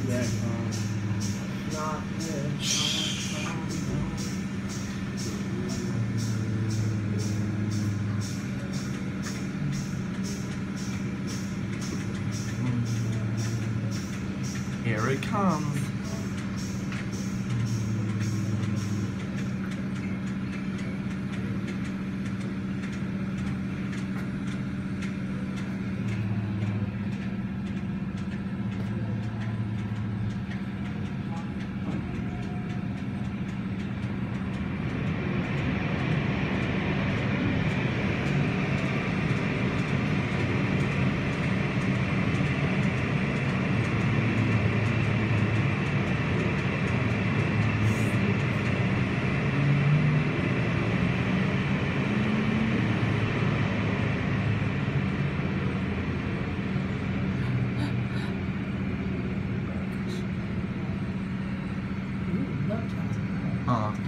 did that. Um, Not Here it comes. Huh.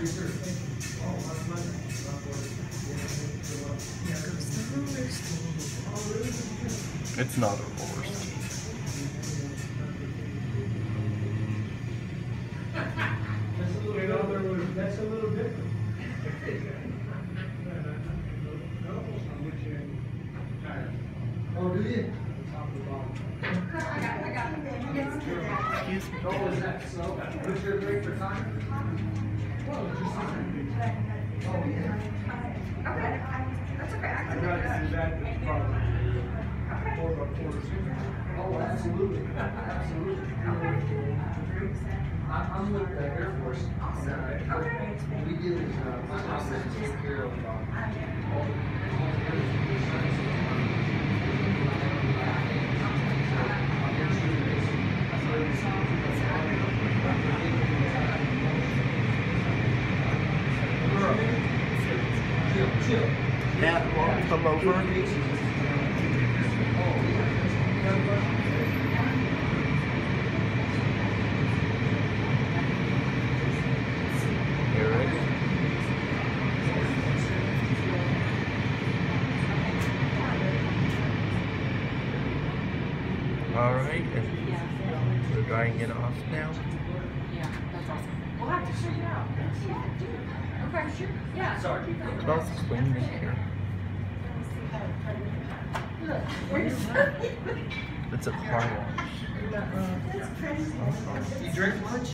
It's not a roller skate. That's a little, in other that's a little different. Oh, do you? I'm with the Air Force. Okay. We did this, uh, my office took care of, uh, all the, all the Dad, come over. Here it is. All right, and we're drying it off now. Yeah, that's awesome. We'll have to check it out. Okay, sure. Yeah. Sorry. It smells clean in here. It's a car wash. You drink lunch?